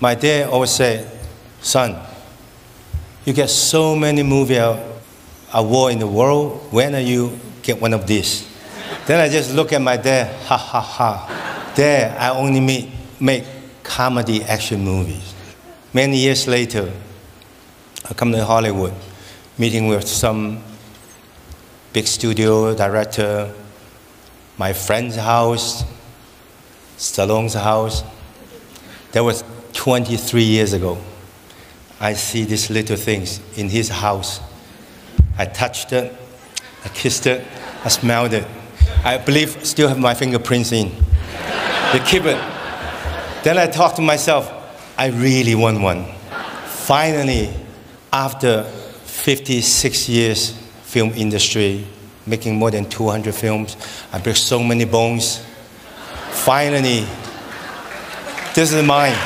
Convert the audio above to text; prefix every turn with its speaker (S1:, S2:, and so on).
S1: My dad always said, son, you get so many movie award in the world. When are you get one of these? then I just look at my dad, ha ha ha. Dad, I only make, make comedy action movies. Many years later, I come to Hollywood, meeting with some big studio director, my friend's house, Stallone's house. That was 23 years ago. I see these little things in his house. I touched it, I kissed it, I smelled it. I believe still have my fingerprints in. They keep it. Then I talk to myself, I really want one. Finally, after 56 years film industry, making more than 200 films, I break so many bones. Finally, this is mine.